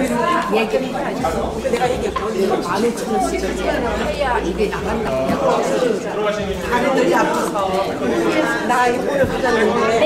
얘기를 해가지고 내가 얘기했거든 이거 만 오천 원씩 해야 이게 나간다. 다른 일이 아파서 나 이거를 받았는데. 어,